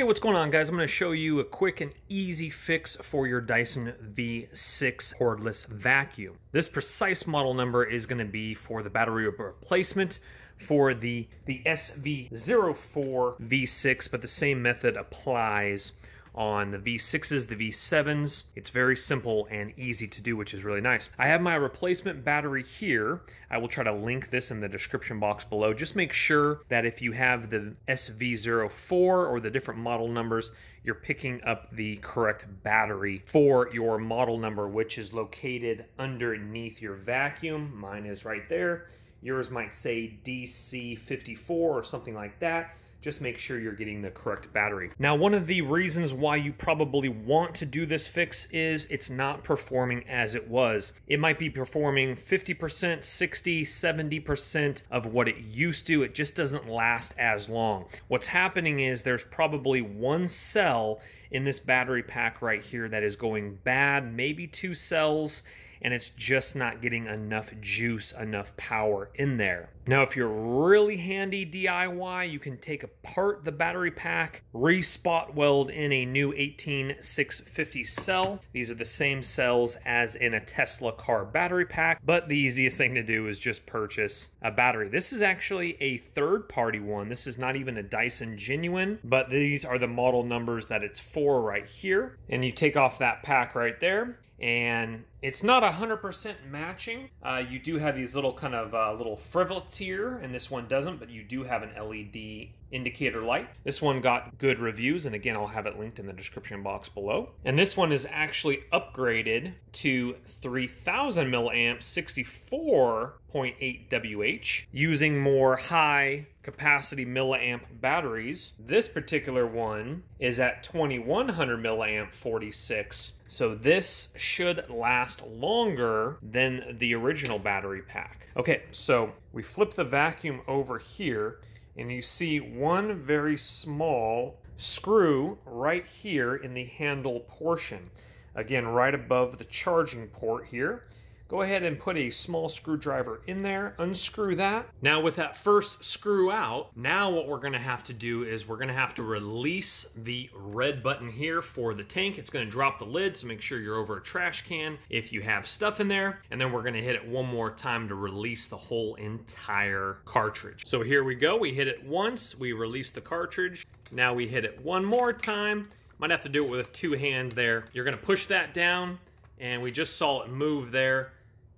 Hey, what's going on guys? I'm going to show you a quick and easy fix for your Dyson V6 cordless vacuum. This precise model number is going to be for the battery replacement for the, the SV04 V6, but the same method applies on the V6s, the V7s. It's very simple and easy to do, which is really nice. I have my replacement battery here. I will try to link this in the description box below. Just make sure that if you have the SV04 or the different model numbers, you're picking up the correct battery for your model number, which is located underneath your vacuum. Mine is right there. Yours might say DC54 or something like that just make sure you're getting the correct battery. Now, one of the reasons why you probably want to do this fix is it's not performing as it was. It might be performing 50%, 60, 70% of what it used to. It just doesn't last as long. What's happening is there's probably one cell in this battery pack right here that is going bad, maybe two cells, and it's just not getting enough juice, enough power in there. Now, if you're really handy DIY, you can take apart the battery pack, re-spot weld in a new 18650 cell. These are the same cells as in a Tesla car battery pack, but the easiest thing to do is just purchase a battery. This is actually a third-party one. This is not even a Dyson Genuine, but these are the model numbers that it's for right here. And you take off that pack right there, and it's not 100% matching. Uh, you do have these little kind of uh, little frivets here, and this one doesn't, but you do have an LED indicator light. This one got good reviews, and again, I'll have it linked in the description box below. And this one is actually upgraded to 3000 milliamps, 64.8 WH, using more high capacity milliamp batteries. This particular one is at 2100 milliamp 46. So this should last longer than the original battery pack. Okay, so we flip the vacuum over here and you see one very small screw right here in the handle portion. Again, right above the charging port here. Go ahead and put a small screwdriver in there, unscrew that. Now with that first screw out, now what we're gonna have to do is we're gonna have to release the red button here for the tank. It's gonna drop the lid, so make sure you're over a trash can if you have stuff in there. And then we're gonna hit it one more time to release the whole entire cartridge. So here we go, we hit it once, we release the cartridge. Now we hit it one more time. Might have to do it with two hands there. You're gonna push that down, and we just saw it move there.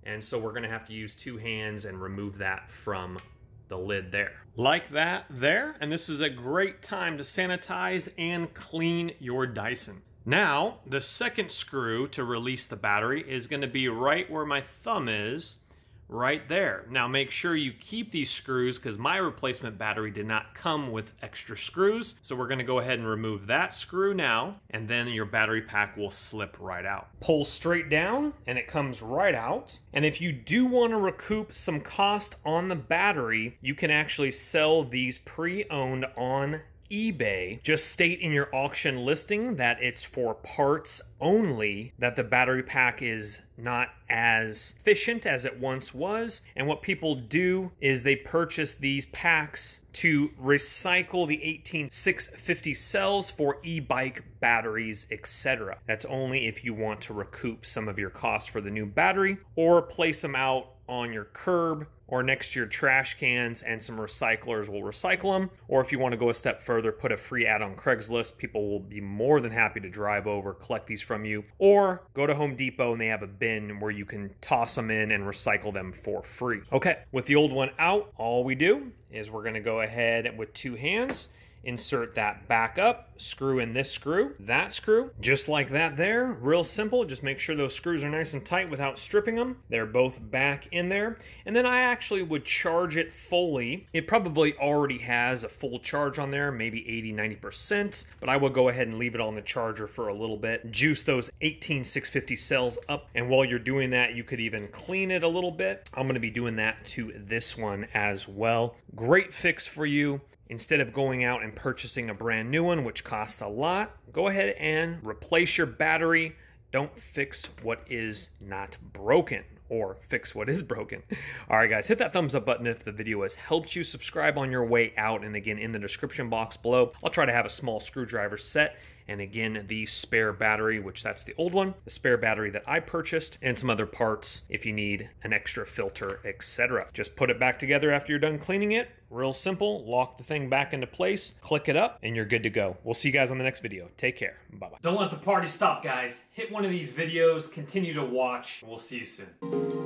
And so we're gonna have to use two hands and remove that from the lid there. Like that there, and this is a great time to sanitize and clean your Dyson. Now, the second screw to release the battery is gonna be right where my thumb is, right there. Now make sure you keep these screws because my replacement battery did not come with extra screws. So we're gonna go ahead and remove that screw now, and then your battery pack will slip right out. Pull straight down and it comes right out. And if you do wanna recoup some cost on the battery, you can actually sell these pre-owned on eBay, just state in your auction listing that it's for parts only, that the battery pack is not as efficient as it once was. And what people do is they purchase these packs to recycle the 18650 cells for e-bike batteries, etc. That's only if you want to recoup some of your costs for the new battery or place them out on your curb or next to your trash cans and some recyclers will recycle them. Or if you want to go a step further, put a free ad on Craigslist. People will be more than happy to drive over, collect these from you. Or go to Home Depot and they have a bin where you can toss them in and recycle them for free. Okay, with the old one out, all we do is we're going to go ahead with two hands insert that back up, screw in this screw, that screw, just like that there. Real simple, just make sure those screws are nice and tight without stripping them. They're both back in there. And then I actually would charge it fully. It probably already has a full charge on there, maybe 80, 90%, but I will go ahead and leave it on the charger for a little bit, juice those 18650 cells up. And while you're doing that, you could even clean it a little bit. I'm gonna be doing that to this one as well. Great fix for you. Instead of going out and purchasing a brand new one, which costs a lot, go ahead and replace your battery. Don't fix what is not broken or fix what is broken. All right, guys, hit that thumbs up button if the video has helped you. Subscribe on your way out. And again, in the description box below, I'll try to have a small screwdriver set and again the spare battery which that's the old one the spare battery that i purchased and some other parts if you need an extra filter etc just put it back together after you're done cleaning it real simple lock the thing back into place click it up and you're good to go. We'll see you guys on the next video. Take care. Bye bye don't let the party stop guys. Hit one of these videos continue to watch we'll see you soon